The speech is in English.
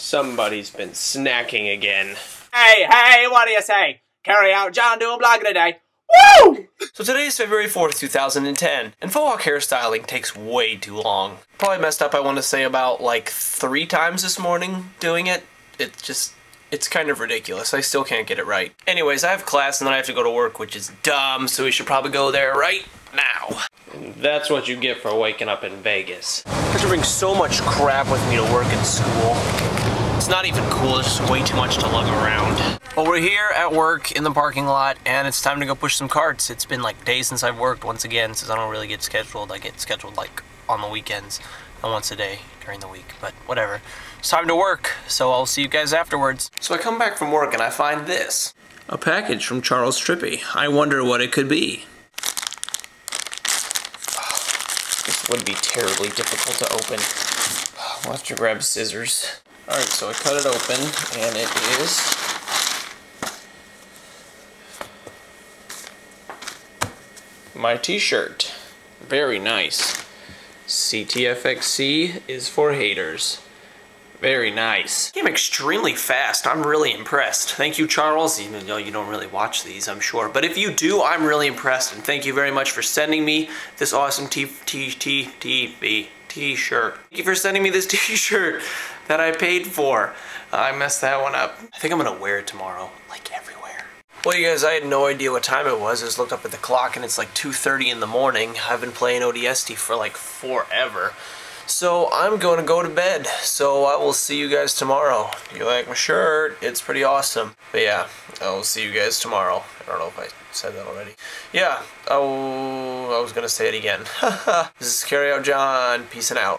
Somebody's been snacking again. Hey, hey, what do you say? Carry out Jon doing blog today. Woo! So today is February 4th, 2010, and faux hawk hairstyling takes way too long. Probably messed up, I want to say, about like three times this morning doing it. It just, it's kind of ridiculous. I still can't get it right. Anyways, I have class and then I have to go to work, which is dumb, so we should probably go there right now. That's what you get for waking up in Vegas. I have to bring so much crap with me to work in school. It's not even cool, it's just way too much to lug around. Well, we're here at work in the parking lot, and it's time to go push some carts. It's been like days since I've worked once again, since I don't really get scheduled. I get scheduled like on the weekends and once a day during the week, but whatever. It's time to work, so I'll see you guys afterwards. So I come back from work and I find this. A package from Charles Trippy. I wonder what it could be. This would be terribly difficult to open. We'll have to grab scissors. Alright, so I cut it open, and it is... My t-shirt. Very nice. CTFXC is for haters. Very nice. Came extremely fast. I'm really impressed. Thank you, Charles, even though you don't really watch these, I'm sure. But if you do, I'm really impressed. And thank you very much for sending me this awesome T T T T B t-shirt. Thank you for sending me this t-shirt that I paid for. Uh, I messed that one up. I think I'm gonna wear it tomorrow, like everywhere. Well, you guys, I had no idea what time it was. I just looked up at the clock and it's like 2.30 in the morning. I've been playing ODST for like forever. So I'm going to go to bed. So I will see you guys tomorrow. You like my shirt? It's pretty awesome. But yeah, I will see you guys tomorrow. I don't know if I said that already. Yeah, oh, I was going to say it again. this is Carry Out Jon. Peace and out.